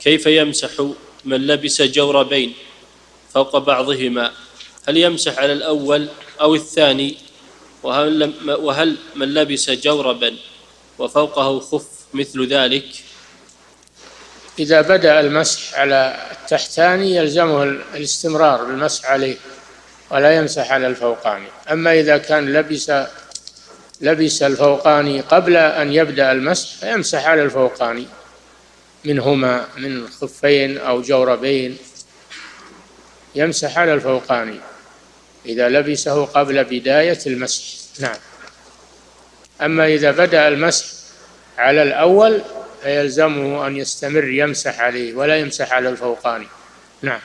كيف يمسح من لبس جوربين فوق بعضهما؟ هل يمسح على الأول أو الثاني؟ وهل, وهل من لبس جوربا وفوقه خف مثل ذلك؟ إذا بدأ المسح على التحتاني يلزمه الاستمرار بالمسح عليه ولا يمسح على الفوقاني أما إذا كان لبس لبس الفوقاني قبل أن يبدأ المسح فيمسح على الفوقاني منهما من خفين أو جوربين يمسح على الفوقاني إذا لبسه قبل بداية المسح. نعم. أما إذا بدأ المسح على الأول فيلزمه أن يستمر يمسح عليه ولا يمسح على الفوقاني نعم.